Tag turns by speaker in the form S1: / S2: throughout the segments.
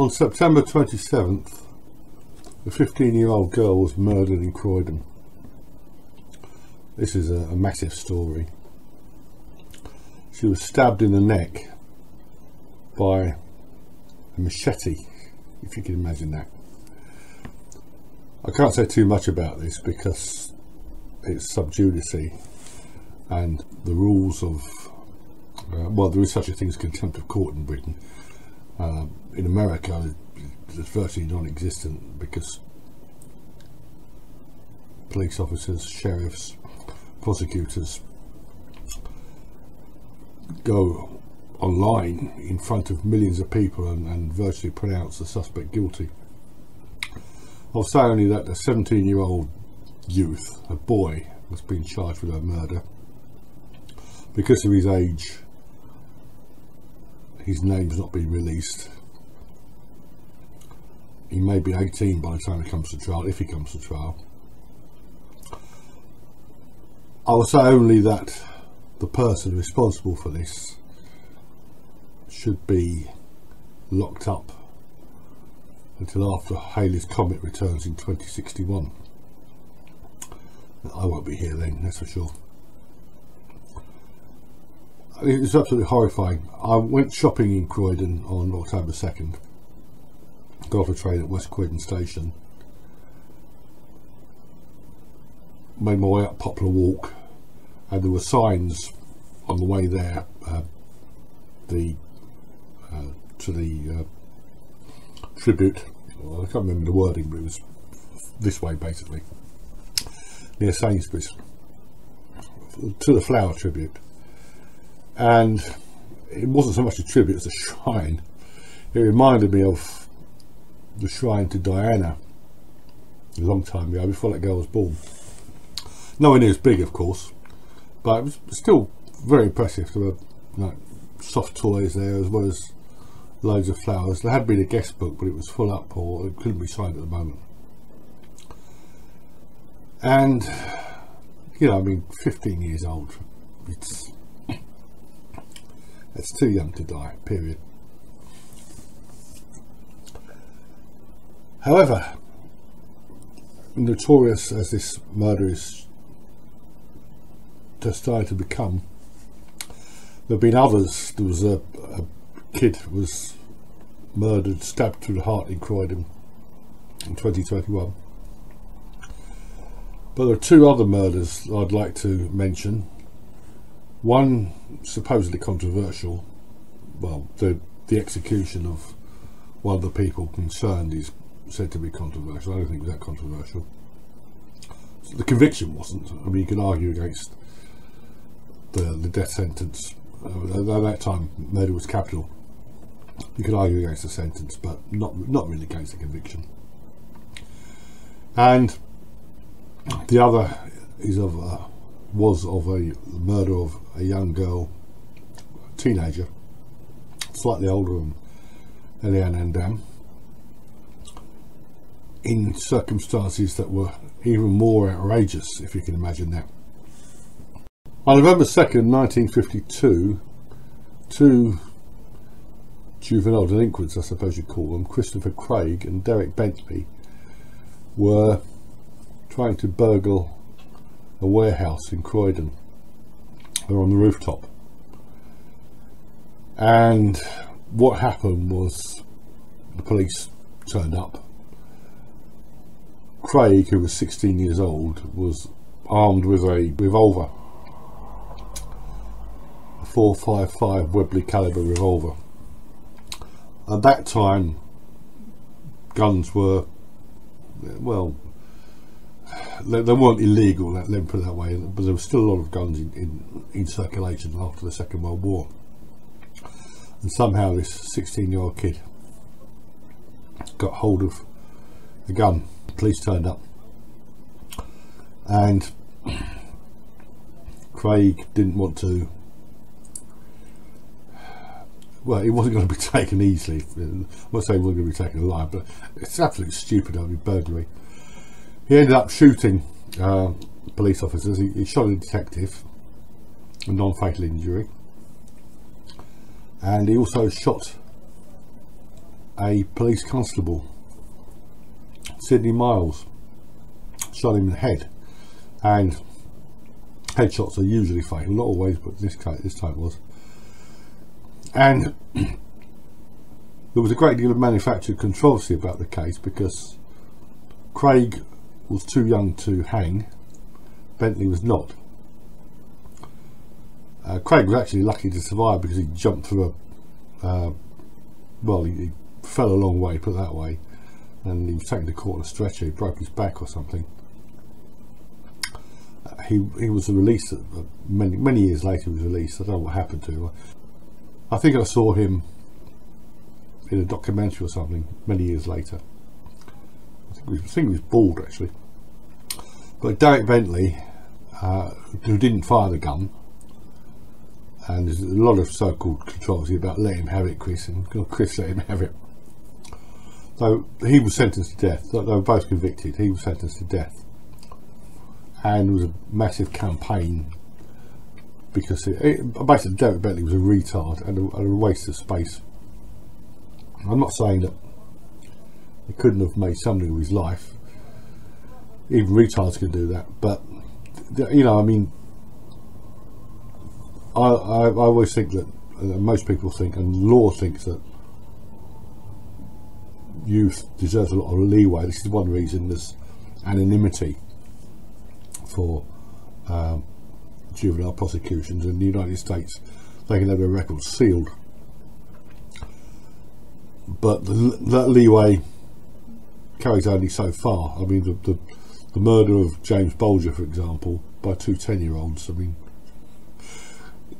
S1: On September 27th, a 15 year old girl was murdered in Croydon. This is a, a massive story. She was stabbed in the neck by a machete, if you can imagine that. I can't say too much about this because it's sub judice and the rules of uh, well there is such a thing as contempt of court in Britain uh, in America it's virtually non-existent because police officers sheriffs prosecutors go online in front of millions of people and, and virtually pronounce the suspect guilty I'll say only that a 17 year old youth, a boy, was being charged with a murder. Because of his age, his name's not been released. He may be 18 by the time he comes to trial, if he comes to trial. I will say only that the person responsible for this should be locked up until after Halley's Comet returns in 2061. I won't be here then, that's for sure. It's absolutely horrifying. I went shopping in Croydon on October 2nd, got off a train at West Croydon Station, made my way up Poplar Walk, and there were signs on the way there uh, the uh, to the uh, tribute. Well, I can't remember the wording, but it was this way basically, near Sainsbury's, to the flower tribute. And it wasn't so much a tribute as a shrine. It reminded me of the shrine to Diana a long time ago, before that girl was born. Nowhere near as big, of course, but it was still very impressive. There were like, soft toys there as well as loads of flowers. There had been a guest book, but it was full up or it couldn't be signed at the moment. And, you know, I mean, 15 years old, it's, it's too young to die, period. However, notorious as this murder is just starting to become, there have been others. There was a, a kid who was murdered, stabbed through the heart in Croydon in 2021. But there are two other murders I'd like to mention. One supposedly controversial, well, the, the execution of one of the people concerned is said to be controversial. I don't think it was that controversial. So the conviction wasn't. I mean, you can argue against the, the death sentence. Uh, at that time, murder was capital you could argue against the sentence, but not not really against the conviction. And the other is of a, was of a murder of a young girl, teenager, slightly older than Elianne Andam, in circumstances that were even more outrageous, if you can imagine that. On November 2nd, 1952, two juvenile delinquents, I suppose you'd call them, Christopher Craig and Derek Bentley, were trying to burgle a warehouse in Croydon. They were on the rooftop. And what happened was the police turned up. Craig, who was 16 years old, was armed with a revolver, a 455 Webley caliber revolver at that time guns were well they, they weren't illegal let, me put it that way but there was still a lot of guns in, in, in circulation after the second world war and somehow this 16 year old kid got hold of a gun police turned up and Craig didn't want to well, it wasn't going to be taken easily. I'm not saying it wasn't going to be taken alive, but it's absolutely stupid I mean, burglary. He ended up shooting uh, police officers. He, he, shot a detective, a non-fatal injury, and he also shot a police constable, Sidney Miles, shot him in the head. And headshots are usually fatal, not always, but this case, this time was. And there was a great deal of manufactured controversy about the case because Craig was too young to hang, Bentley was not. Uh, Craig was actually lucky to survive because he jumped through a, uh, well, he, he, fell a long way, put that way, and he was taken to court on a stretcher, he broke his back or something. Uh, he, he was released, uh, many, many years later he was released, I don't know what happened to him. I think I saw him in a documentary or something many years later. I think he was bald actually. But Derek Bentley, uh, who didn't fire the gun, and there's a lot of so-called controversy about letting him have it, Chris, and Chris let him have it. So he was sentenced to death. They were both convicted. He was sentenced to death, and there was a massive campaign because it, it, basically Derek Bentley was a retard and a, and a waste of space. I'm not saying that he couldn't have made something of his life. Even retards can do that, but you know, I mean, I, I, I always think that uh, most people think, and law thinks that youth deserves a lot of leeway. This is one reason there's anonymity for um, juvenile prosecutions in the United States. They can have their records sealed, but the, that leeway carries only so far. I mean, the, the, the murder of James Bulger, for example, by two 10 year olds. I mean,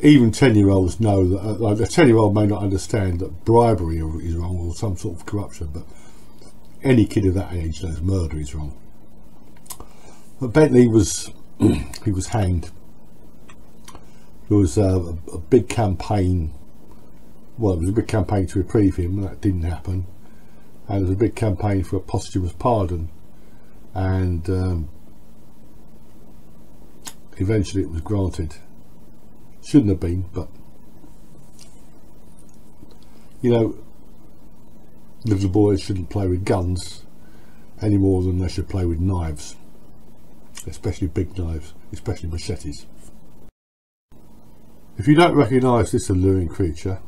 S1: even 10 year olds know that uh, like a 10 year old may not understand that bribery is wrong or some sort of corruption, but any kid of that age knows murder is wrong. But Bentley was he was hanged. There was a, a, big campaign. Well, it was a big campaign to reprieve him. And that didn't happen, and there was a big campaign for a posthumous pardon, and um, eventually it was granted. Shouldn't have been, but you know, little boys shouldn't play with guns any more than they should play with knives, especially big knives, especially machetes. If you don't recognise this alluring creature,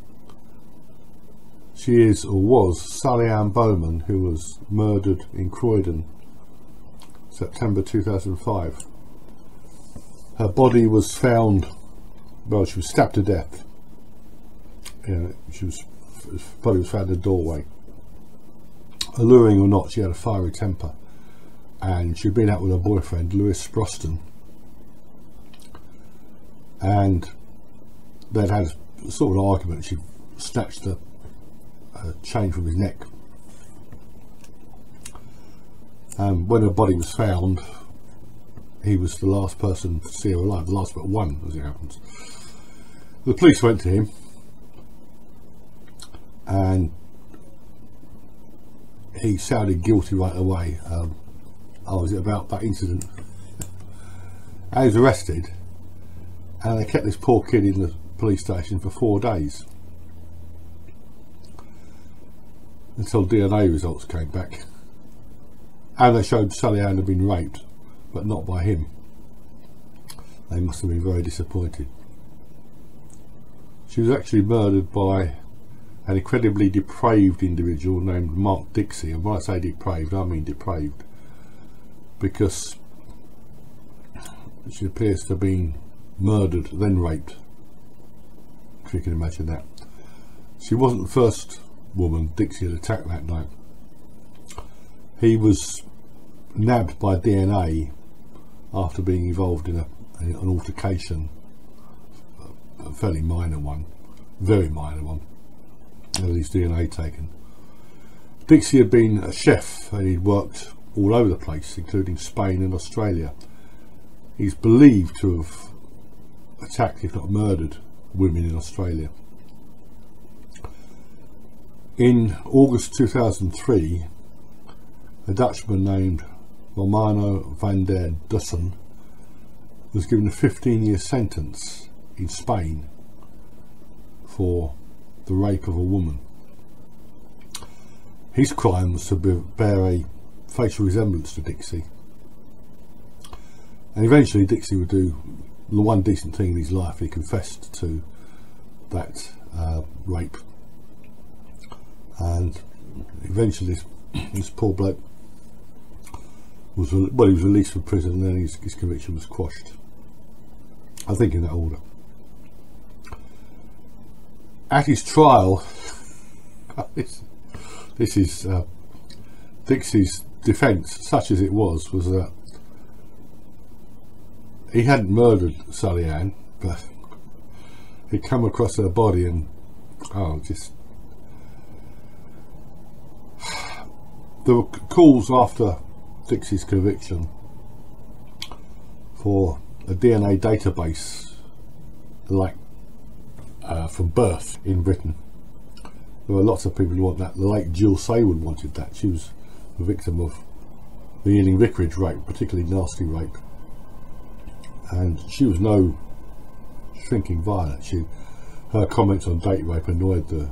S1: she is or was Sally Anne Bowman, who was murdered in Croydon, September 2005. Her body was found well, she was stabbed to death. She was body was found in a doorway. Alluring or not, she had a fiery temper, and she'd been out with her boyfriend Lewis Sproston, and they'd had a sort of argument. She snatched the uh, chain from his neck. And when her body was found, he was the last person to see her alive, the last but one, as it happens. The police went to him and he sounded guilty right away. Um, I was about that incident. I was arrested and they kept this poor kid in the police station for four days until DNA results came back and they showed Sally Anne had been raped but not by him. They must have been very disappointed. She was actually murdered by an incredibly depraved individual named Mark Dixie. And when I say depraved, I mean depraved. Because she appears to have been murdered, then raped. If you can imagine that. She wasn't the first woman Dixie had attacked that night. He was nabbed by DNA after being involved in, a, an altercation a fairly minor one, very minor one, had his DNA taken. Dixie had been a chef and he'd worked all over the place, including Spain and Australia. He's believed to have attacked, if not murdered, women in Australia. In August 2003, a Dutchman named Romano van der Dussen was given a 15 year sentence in Spain for the rape of a woman. his crime was to be, bear a facial resemblance to Dixie. And eventually Dixie would do the one decent thing in his life. He confessed to that uh, rape. And eventually this, this poor bloke was, well, he was released from prison and then his, his conviction was quashed. I think in that order. At his trial, this, this is uh, Dixie's defence, such as it was, was that he hadn't murdered Sally Anne, but he'd come across her body and oh, just there were calls after Dixie's conviction for a DNA database like uh, from birth in Britain. There were lots of people who want that. The late Jill Saward wanted that. She was a victim of the Ealing Vicarage rape, particularly nasty rape. And she was no shrinking violet. She, her comments on date rape annoyed the,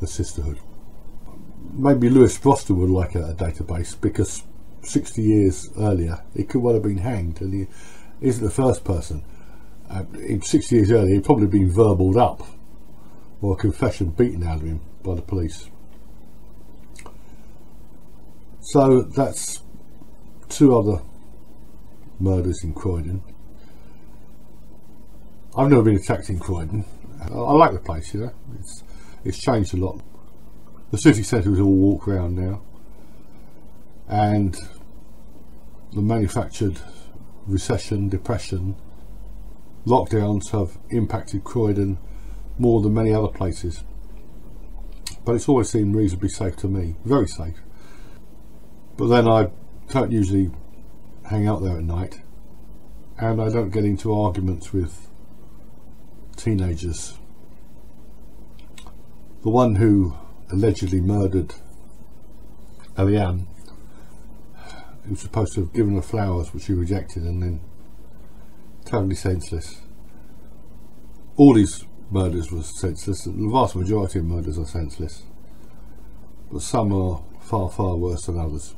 S1: the sisterhood. Maybe Lewis Foster would like a, a database because 60 years earlier he could well have been hanged and he isn't the first person. Uh, 60 years earlier he'd probably been verbaled up or a confession beaten out of him by the police. So that's two other murders in Croydon. I've never been attacked in Croydon. I, like the place, you know. It's it's changed a lot. The city centre is all walk around now, and the manufactured recession, depression, lockdowns have impacted Croydon more than many other places. But it's always seemed reasonably safe to me, very safe. But then I don't usually hang out there at night and I don't get into arguments with teenagers. The one who allegedly murdered Elianne, he was supposed to have given her flowers which she rejected and then totally senseless. All these murders were senseless. The vast majority of murders are senseless. But some are far, far worse than others.